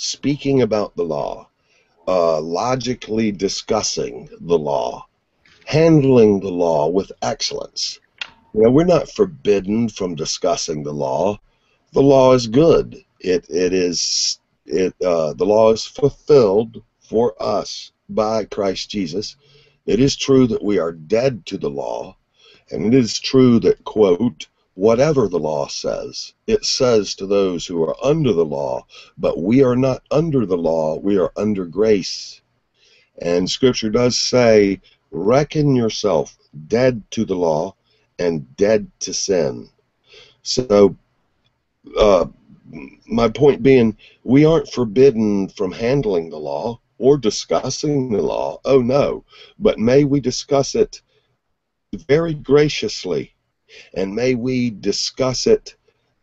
speaking about the law, uh, logically discussing the law, handling the law with excellence. You know, we're not forbidden from discussing the law. The law is good. It it is it uh, the law is fulfilled for us by Christ Jesus. It is true that we are dead to the law, and it is true that quote whatever the law says, it says to those who are under the law, but we are not under the law, we are under grace. And Scripture does say, reckon yourself dead to the law and dead to sin. So, uh, my point being, we aren't forbidden from handling the law or discussing the law. Oh no, but may we discuss it very graciously, and may we discuss it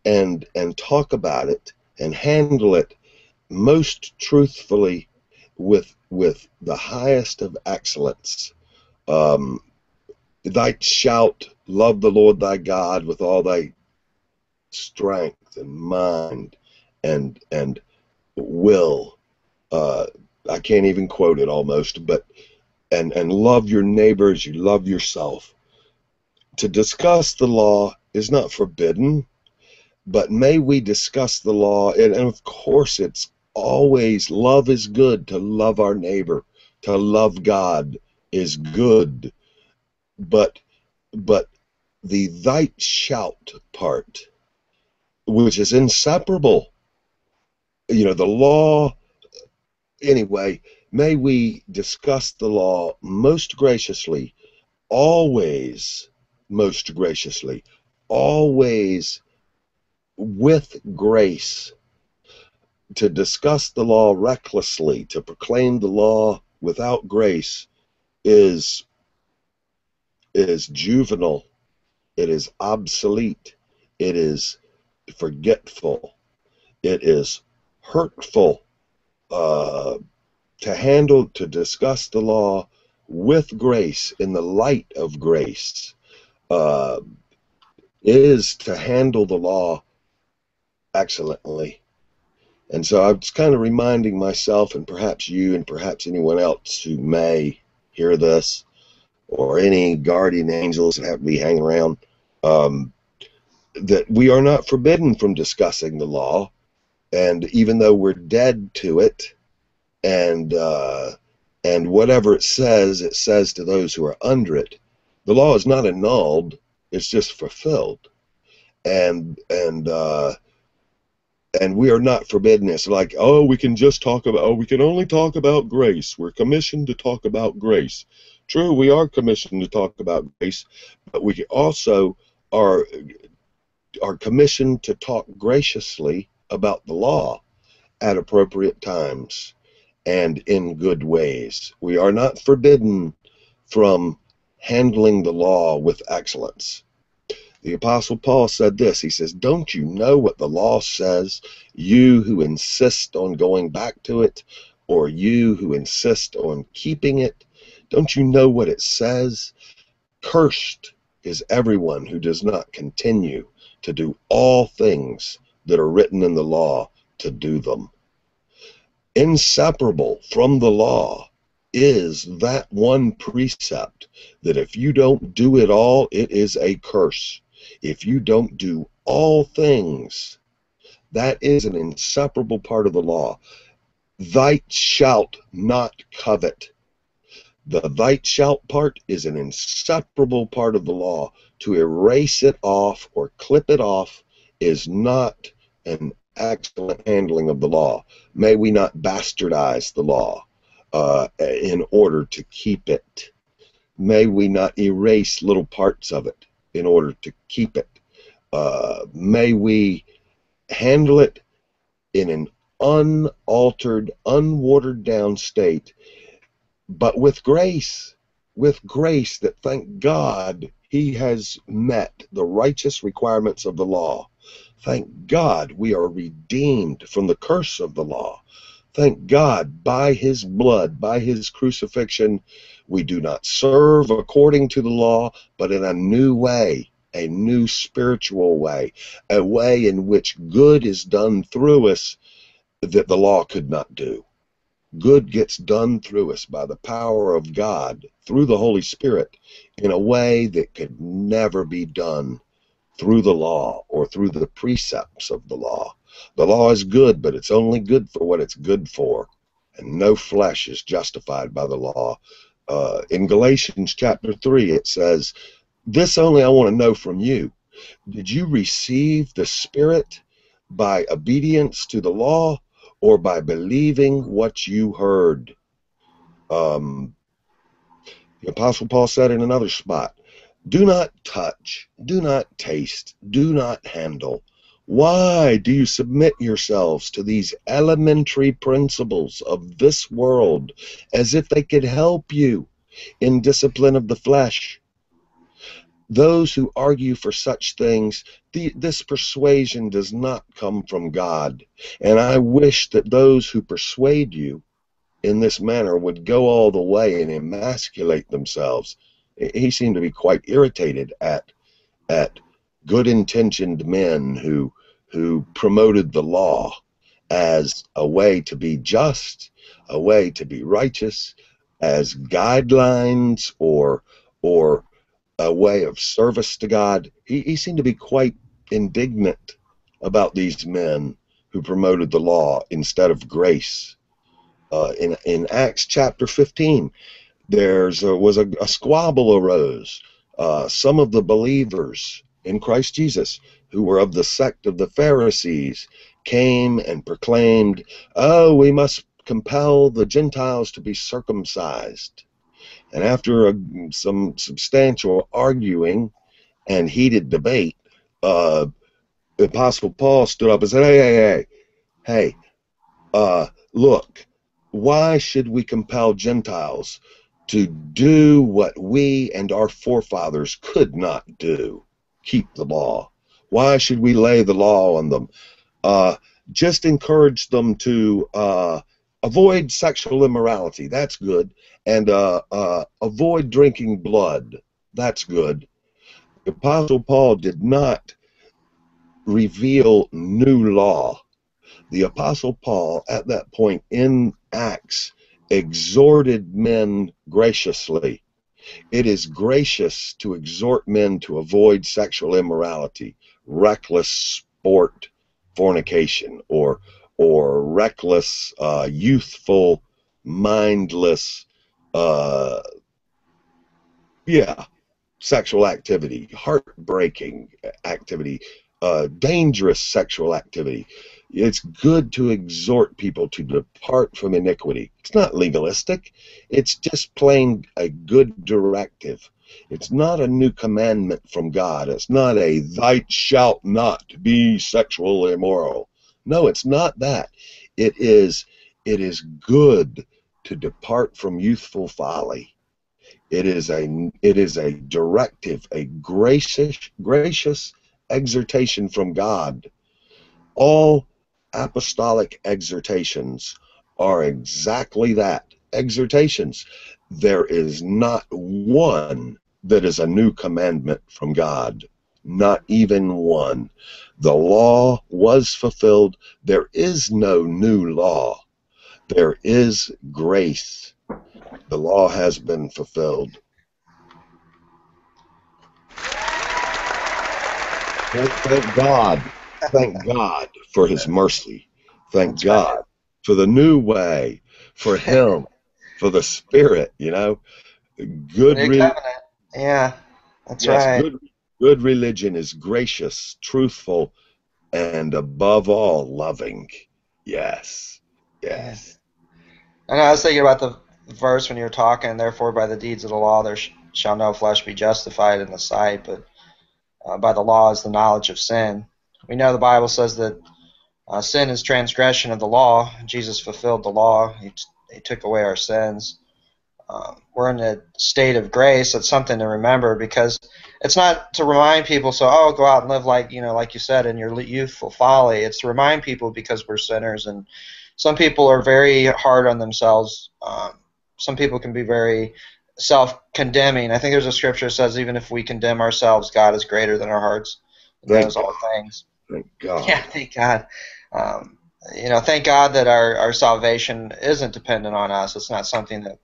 and and talk about it and handle it most truthfully with with the highest of excellence. Um, thy shout, love the Lord thy God with all thy strength and mind and and will. Uh, I can't even quote it almost, but and and love your neighbors, you love yourself. To discuss the law is not forbidden, but may we discuss the law, and, and of course it's always love is good to love our neighbor, to love God is good, but but the thy shout part, which is inseparable. You know, the law anyway, may we discuss the law most graciously, always most graciously, always with grace. To discuss the law recklessly, to proclaim the law without grace, is is juvenile, it is obsolete, it is forgetful, it is hurtful uh, to handle, to discuss the law with grace, in the light of grace, uh, is to handle the law excellently. And so I was kind of reminding myself, and perhaps you, and perhaps anyone else who may hear this, or any guardian angels that have to be hanging around, um, that we are not forbidden from discussing the law and even though we're dead to it, and uh, and whatever it says, it says to those who are under it. The law is not annulled; it's just fulfilled, and and uh, and we are not forbidden. It's like oh, we can just talk about oh, we can only talk about grace. We're commissioned to talk about grace. True, we are commissioned to talk about grace, but we also are are commissioned to talk graciously about the law at appropriate times and in good ways. We are not forbidden from handling the law with excellence. The Apostle Paul said this He says, Don't you know what the law says, you who insist on going back to it, or you who insist on keeping it? Don't you know what it says? Cursed is everyone who does not continue to do all things that are written in the law to do them. Inseparable from the law is that one precept that if you don't do it all, it is a curse. If you don't do all things, that is an inseparable part of the law. Thou shalt not covet. The thou shalt part is an inseparable part of the law. To erase it off or clip it off is not an excellent handling of the law. May we not bastardize the law uh, in order to keep it. May we not erase little parts of it in order to keep it. Uh, may we handle it in an unaltered, unwatered down state, but with grace, with grace that thank God he has met the righteous requirements of the law. Thank God we are redeemed from the curse of the law. Thank God by his blood, by his crucifixion, we do not serve according to the law, but in a new way, a new spiritual way, a way in which good is done through us that the law could not do. Good gets done through us by the power of God through the Holy Spirit in a way that could never be done through the law or through the precepts of the law. The law is good, but it's only good for what it's good for, and no flesh is justified by the law. Uh, in Galatians chapter 3, it says, This only I want to know from you. Did you receive the Spirit by obedience to the law or by believing what you heard? Um, the Apostle Paul said in another spot, Do not touch, do not taste, do not handle. Why do you submit yourselves to these elementary principles of this world as if they could help you in discipline of the flesh? those who argue for such things, the, this persuasion does not come from God. And I wish that those who persuade you in this manner would go all the way and emasculate themselves. He seemed to be quite irritated at at good intentioned men who who promoted the law as a way to be just, a way to be righteous, as guidelines or or a way of service to God. He, he seemed to be quite indignant about these men who promoted the law instead of grace. Uh, in in Acts chapter 15, there's a, was a, a squabble arose. Uh, some of the believers in Christ Jesus who were of the sect of the Pharisees came and proclaimed, "Oh, we must compel the Gentiles to be circumcised." And after a, some substantial arguing and heated debate, uh, Apostle Paul stood up and said, "Hey, hey, hey, hey! Uh, look, why should we compel Gentiles to do what we and our forefathers could not do? Keep the law. Why should we lay the law on them? Uh, just encourage them to uh, avoid sexual immorality. That's good. And uh, uh, avoid drinking blood. That's good. The Apostle Paul did not reveal new law. The Apostle Paul, at that point in Acts, exhorted men graciously. It is gracious to exhort men to avoid sexual immorality, reckless sport, fornication, or or reckless, uh, youthful, mindless, uh, yeah, sexual activity, heartbreaking activity, uh, dangerous sexual activity. It's good to exhort people to depart from iniquity. It's not legalistic, it's just plain a good directive. It's not a new commandment from God. It's not a thou shalt not be sexually immoral. No, it's not that. It is it is good to depart from youthful folly. It is a it is a directive, a gracious gracious exhortation from God. All apostolic exhortations are exactly that exhortations. There is not one that is a new commandment from God not even one. The law was fulfilled. There is no new law. There is grace. The law has been fulfilled. Thank, God. Thank God for his mercy. Thank God for the new way, for him, for the spirit, you know. Good re- Yeah. That's yes, right. Good, Good religion is gracious, truthful, and above all, loving. Yes. Yes. And I was thinking about the verse when you were talking, therefore, by the deeds of the law, there sh- shall no flesh be justified in the sight, but uh, by the law is the knowledge of sin. We know the Bible says that uh, sin is transgression of the law. Jesus fulfilled the law, He, t- he took away our sins. Uh, we're in a state of grace. It's something to remember because it's not to remind people so oh go out and live like you know like you said in your youthful folly. It's to remind people because we're sinners and some people are very hard on themselves. Um, some people can be very self-condemning. I think there's a scripture that says even if we condemn ourselves god is greater than our hearts. And knows all things thank god yeah thank god um, you know, thank God that our, our salvation isn't dependent on us. It's not something that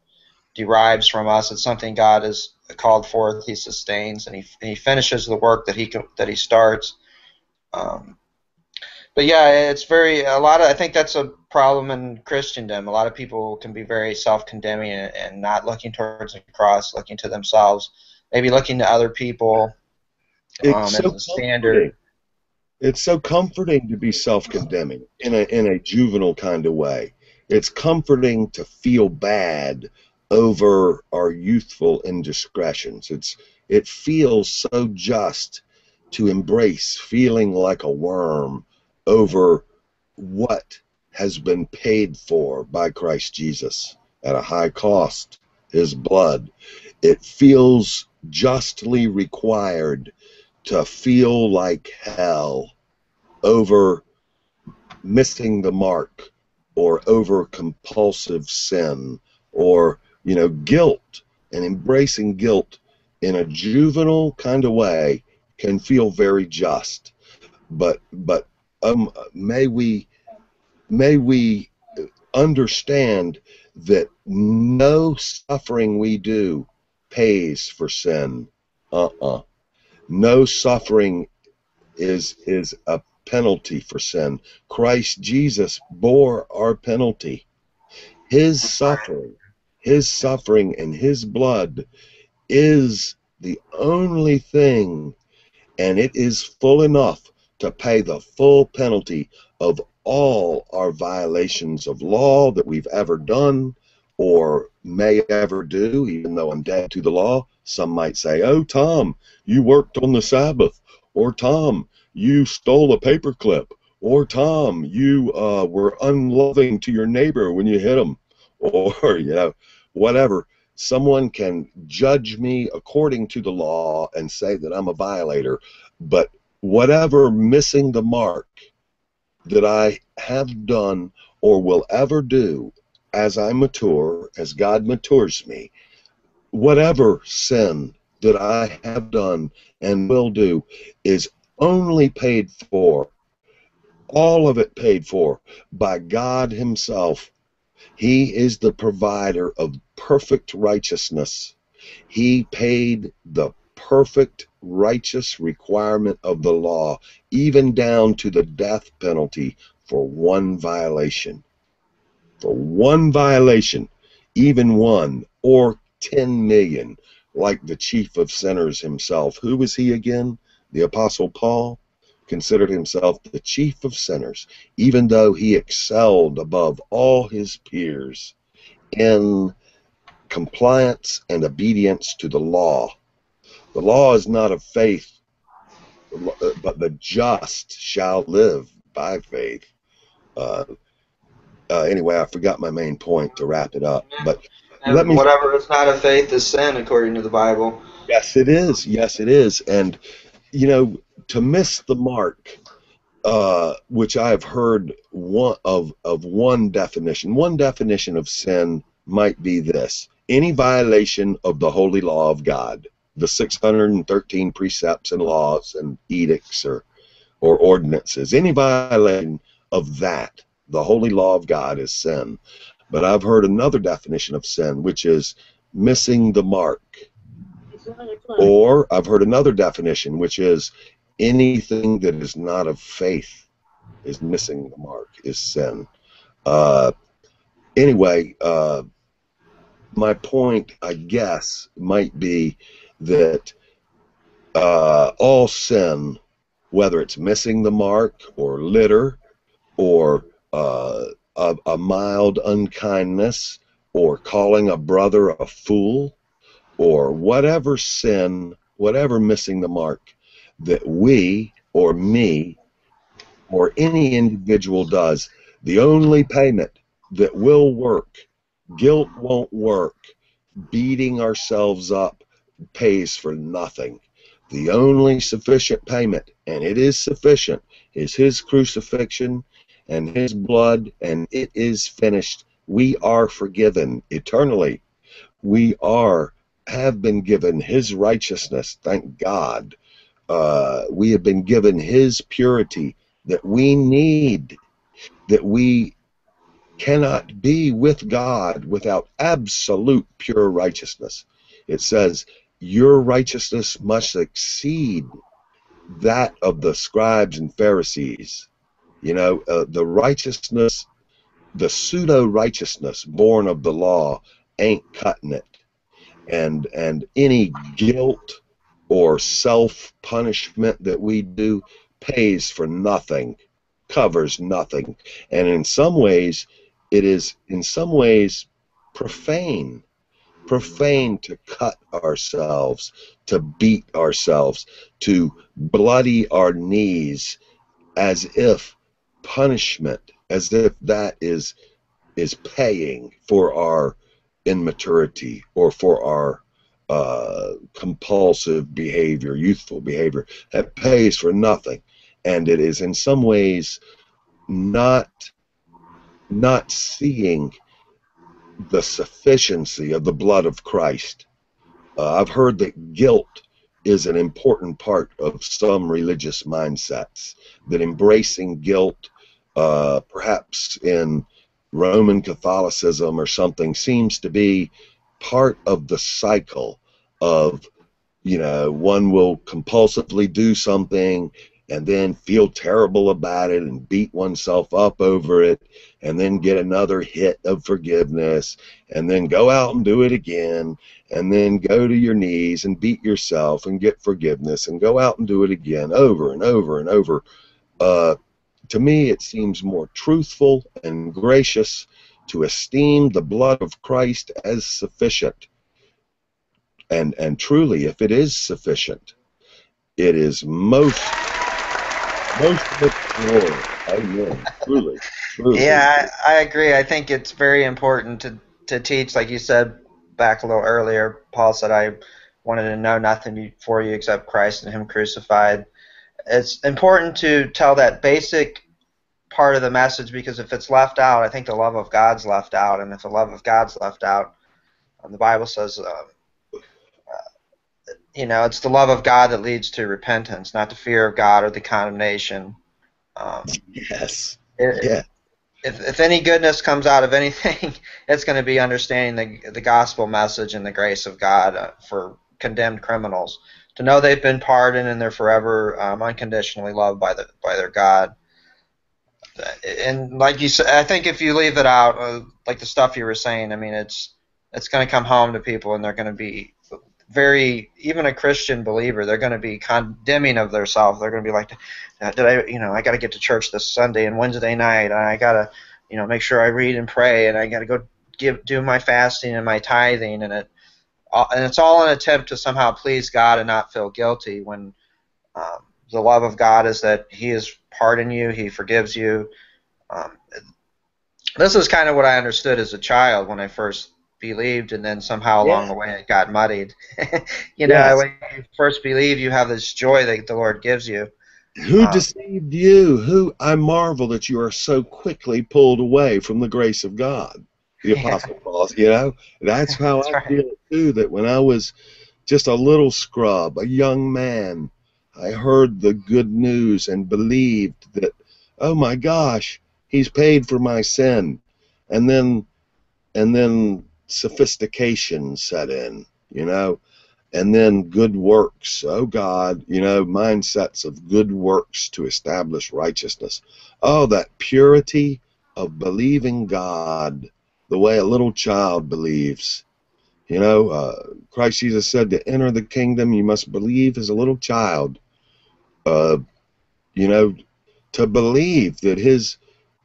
derives from us. It's something God has called forth. He sustains and he, and he finishes the work that he that he starts. Um, but yeah, it's very a lot of. I think that's a problem in Christendom. A lot of people can be very self-condemning and, and not looking towards the cross, looking to themselves, maybe looking to other people um, as a standard. It's so comforting to be self-condemning in a in a juvenile kind of way. It's comforting to feel bad over our youthful indiscretions. It's it feels so just to embrace feeling like a worm over what has been paid for by Christ Jesus at a high cost, his blood. It feels justly required to feel like hell over missing the mark or over compulsive sin or you know guilt and embracing guilt in a juvenile kind of way can feel very just but but um, may we may we understand that no suffering we do pays for sin. Uh-uh. No suffering is is a penalty for sin. Christ Jesus bore our penalty. His suffering, his suffering and his blood is the only thing and it is full enough to pay the full penalty of all our violations of law that we've ever done or may ever do, even though I'm dead to the law. Some might say, Oh, Tom, you worked on the Sabbath. Or, Tom, you stole a paperclip. Or, Tom, you uh, were unloving to your neighbor when you hit him. Or, you know, whatever. Someone can judge me according to the law and say that I'm a violator. But whatever missing the mark that I have done or will ever do as I mature, as God matures me, whatever sin that I have done and will do is only paid for, all of it paid for by God Himself. He is the provider of perfect righteousness. He paid the perfect righteous requirement of the law, even down to the death penalty for one violation. For one violation, even one, or 10 million, like the chief of sinners himself. Who was he again? The Apostle Paul considered himself the chief of sinners, even though he excelled above all his peers in compliance and obedience to the law the law is not of faith, but the just shall live by faith. Uh, uh, anyway, I forgot my main point to wrap it up. But let me. Whatever is not of faith is sin, according to the Bible. Yes, it is. Yes, it is. And you know, to miss the mark, uh, which I've heard one of of one definition. One definition of sin might be this: any violation of the holy law of God the 613 precepts and laws and edicts or or ordinances. Any violation of that, the holy law of God, is sin. But I've heard another definition of sin, which is missing the mark. Or I've heard another definition, which is anything that is not of faith is missing the mark, is sin. Uh, anyway, uh, my point, I guess, might be that uh, all sin, whether it's missing the mark or litter or uh, a, a mild unkindness or calling a brother a fool or whatever sin, whatever missing the mark that we or me or any individual does, the only payment that will work, guilt won't work, beating ourselves up pays for nothing. The only sufficient payment, and it is sufficient, is his crucifixion and his blood, and it is finished. We are forgiven eternally. We are have been given his righteousness, thank God. Uh, we have been given his purity that we need. that we cannot be with God without absolute pure righteousness. It says, Your righteousness must exceed that of the scribes and Pharisees. You know, uh, the righteousness, the pseudo righteousness born of the law ain't cutting it. And, and any guilt or self punishment that we do pays for nothing, covers nothing. And in some ways, it is in some ways profane profane to cut ourselves, to beat ourselves, to bloody our knees as if punishment, as if that is is paying for our immaturity or for our uh, compulsive behavior, youthful behavior. That pays for nothing, and it is in some ways not not seeing the sufficiency of the blood of Christ. Uh, I've heard that guilt is an important part of some religious mindsets, that embracing guilt, uh, perhaps in Roman Catholicism or something, seems to be part of the cycle of, you know, one will compulsively do something and then feel terrible about it and beat oneself up over it and then get another hit of forgiveness and then go out and do it again and then go to your knees and beat yourself and get forgiveness and go out and do it again over and over and over. Uh, to me, it seems more truthful and gracious to esteem the blood of Christ as sufficient. And, and truly, if it is sufficient, it is most most of. Amen. Truly, truly. Yeah, I, I agree. I think it's very important to, to teach, like you said back a little earlier. Paul said, I wanted to know nothing for you except Christ and Him crucified. It's important to tell that basic part of the message because if it's left out, I think the love of God's left out. And if the love of God's left out, um, the Bible says, uh, you know, it's the love of God that leads to repentance, not the fear of God or the condemnation. Um, yes. It, yeah. If, if any goodness comes out of anything, it's going to be understanding the, the gospel message and the grace of God uh, for condemned criminals. To know they've been pardoned and they're forever um, unconditionally loved by the by their God. And like you said, I think if you leave it out, uh, like the stuff you were saying, I mean, it's it's going to come home to people, and they're going to be very even a Christian believer, they're going to be condemning of themselves. They're going to be like, did I, you know, I got to get to church this Sunday and Wednesday night, and I got to, you know, make sure I read and pray, and I got to go give do my fasting and my tithing, and it, and it's all an attempt to somehow please God and not feel guilty when um, the love of God is that He has pardoned you, He forgives you. Um, this is kind of what I understood as a child when I first believed, and then somehow along the way it got muddied. you know, yes. when you first believe, you have this joy that the Lord gives you. Who um, deceived you? Who I marvel that you are so quickly pulled away from the grace of God. The Apostle. Paul, you know, that's how that's I right. feel too. That when I was just a little scrub, a young man, I heard the good news and believed that, oh my gosh, he's paid for my sin, and then, and then sophistication set in, you know, and then good works. Oh God, you know, mindsets of good works to establish righteousness. Oh, that purity of believing God the way a little child believes. You know, uh, Christ Jesus said to enter the kingdom, you must believe as a little child. Uh, you know, to believe that his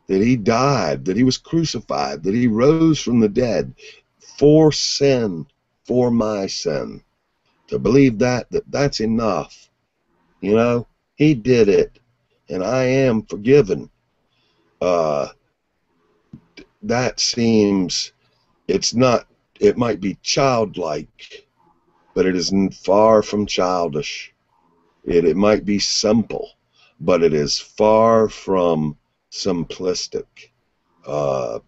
that he died, that he was crucified, that he rose from the dead, for sin, for my sin. To believe that, that that's enough. You know, he did it, and I am forgiven. Uh, that seems, it's not, it might be childlike, but it is far from childish. It, it might be simple, but it is far from simplistic. Uh,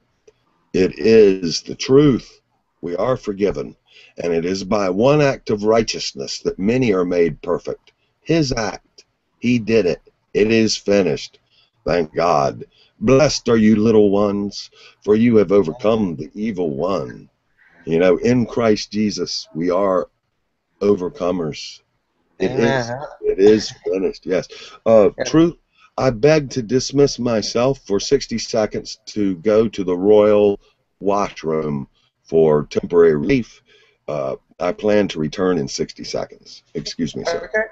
it is the truth we are forgiven, and it is by one act of righteousness that many are made perfect. His act, he did it. It is finished. Thank God. Blessed are you, little ones, for you have overcome the evil one. You know, in Christ Jesus, we are overcomers. It is. It is finished. Yes. Uh, Truth. I beg to dismiss myself for 60 seconds to go to the royal washroom for temporary relief. Uh, I plan to return in 60 seconds. Excuse me, sir. Okay.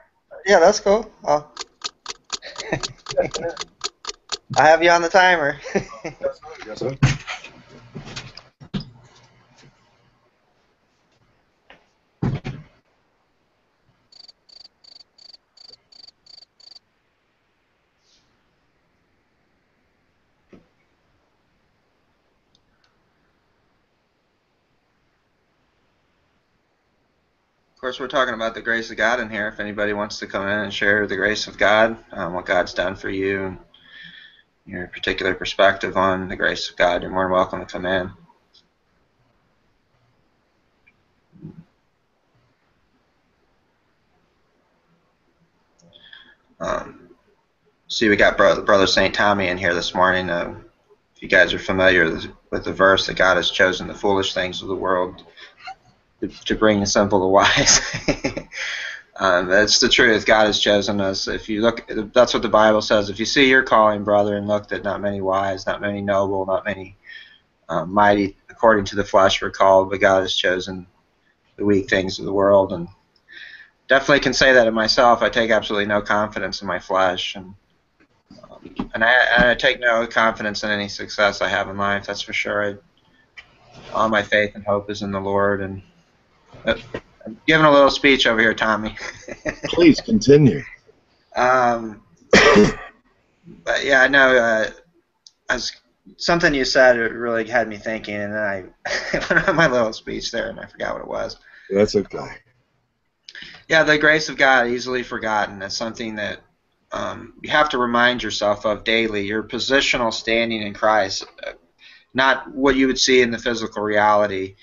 Yeah, that's cool. I'll... I have you on the timer. Yes, sir. Of course, we're talking about the grace of God in here. If anybody wants to come in and share the grace of God, um, what God's done for you, and your particular perspective on the grace of God, you're more than welcome to come in. Um, see, we got brother, brother St. Tommy in here this morning. Uh, if you guys are familiar with the verse that God has chosen the foolish things of the world to, to bring the simple to wise. um, that's the truth. God has chosen us. If you look, that's what the Bible says. If you see your calling, brother, and look that not many wise, not many noble, not many um, mighty, according to the flesh, were called, but God has chosen the weak things of the world. And definitely can say that of myself. I take absolutely no confidence in my flesh, and um, and I, and I take no confidence in any success I have in life. That's for sure. I, all my faith and hope is in the Lord, and uh, I'm giving a little speech over here, Tommy. Please continue. um, but yeah, I know. Uh, as something you said, it really had me thinking, and then I went on my little speech there, and I forgot what it was. That's okay. Yeah, the grace of God easily forgotten. It's something that um, you have to remind yourself of daily. Your positional standing in Christ, uh, not what you would see in the physical reality.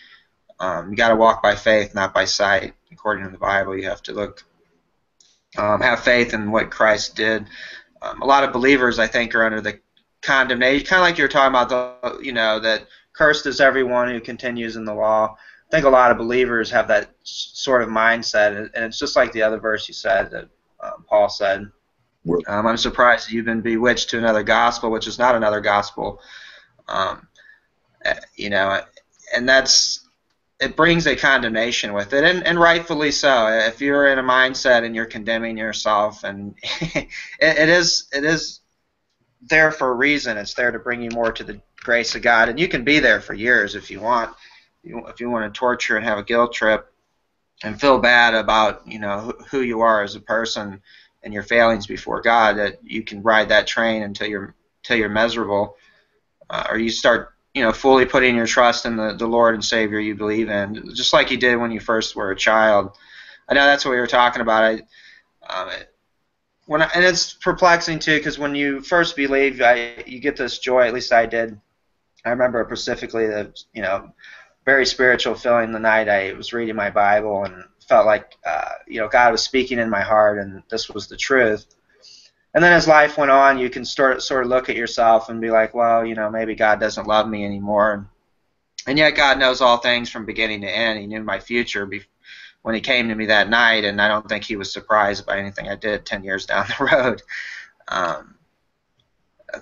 Um, you got to walk by faith, not by sight. According to the Bible, you have to look, um, have faith in what Christ did. Um, a lot of believers, I think, are under the condemnation, kind of like you were talking about, the, you know, that cursed is everyone who continues in the law. I think a lot of believers have that sort of mindset, and it's just like the other verse you said that um, Paul said. Um, I'm surprised that you've been bewitched to another gospel, which is not another gospel. Um, eh, you know, and that's it brings a condemnation with it, and, and rightfully so. If you're in a mindset and you're condemning yourself, and it, it is it is there for a reason. It's there to bring you more to the grace of God, and you can be there for years if you want. If you want to torture and have a guilt trip and feel bad about you know who, you are as a person and your failings before God, that you can ride that train until you're until you're miserable, uh, or you start you know fully putting your trust in the, the Lord and Savior you believe in, just like you did when you first were a child. I know that's what we were talking about. I, um, when I, and it's perplexing too because when you first believe, I, you get this joy. At least I did. I remember specifically the you know very spiritual feeling the night I was reading my Bible and felt like uh, you know God was speaking in my heart and this was the truth. And then as life went on, you can start sort of look at yourself and be like, well, you know, maybe God doesn't love me anymore. And, and yet God knows all things from beginning to end. He knew my future be- when He came to me that night, and I don't think He was surprised by anything I did ten years down the road. Um,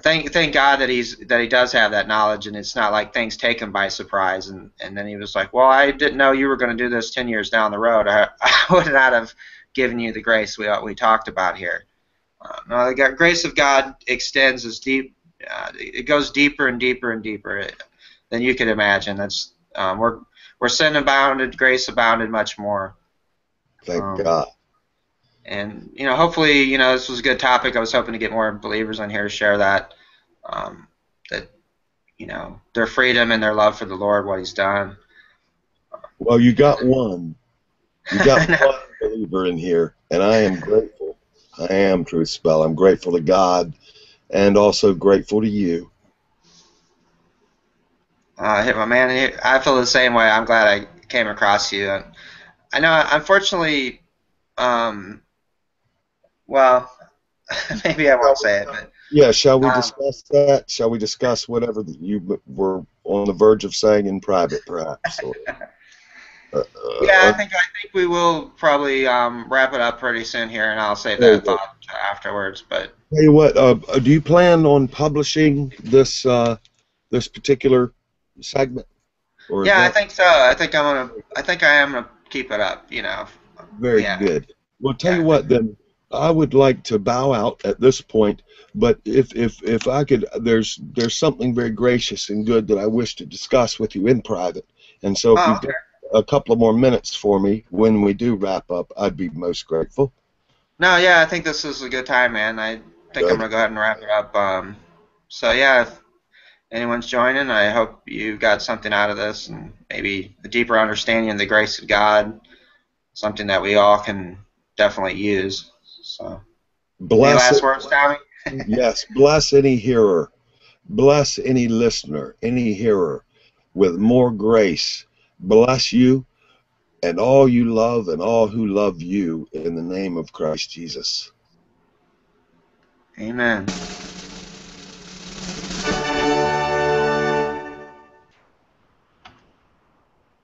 thank thank God that he's that he does have that knowledge, and it's not like things take him by surprise. And and then he was like, well, I didn't know you were going to do this ten years down the road. I, I would not have given you the grace we we talked about here. Uh, no, the g- grace of God extends as deep. Uh, it goes deeper and deeper and deeper than you could imagine. That's um, where where sin abounded, grace abounded much more. Thank Um, God. And you know, hopefully, you know, this was a good topic. I was hoping to get more believers on here to share that, um, that you know, their freedom and their love for the Lord, what He's done. Well, you got one. You got one believer in here, and I am grateful. I am Truth Spell. I'm grateful to God, and also grateful to you. Uh, hit my man. I feel the same way. I'm glad I came across you. I know, unfortunately, um, well, maybe I won't say it, but Yeah, shall we Um, discuss that? Shall we discuss whatever that you were on the verge of saying in private, perhaps? Or, uh, uh, Yeah, I think I think we will probably um, wrap it up pretty soon here, and I'll save that thought afterwards. But Tell you what, uh, uh, do you plan on publishing this uh, this particular segment? Yeah, I think so. I think I'm gonna. I think I am gonna keep it up. You know. very yeah. good. Well, tell you what, then I would like to bow out at this point. But if if if I could, there's there's something very gracious and good that I wish to discuss with you in private. And so, if Oh, you've got a couple of more minutes for me when we do wrap up, I'd be most grateful. No, yeah, I think this is a good time, man. I think Good. I'm gonna go ahead and wrap it up. Um, so yeah, if anyone's joining, I hope you got something out of this, and maybe a deeper understanding of the grace of God, something that we all can definitely use. So, any Bless last words, Tommy? yes, bless any hearer, bless any listener, any hearer with more grace. Bless you and all you love and all who love you in the name of Christ Jesus. Amen.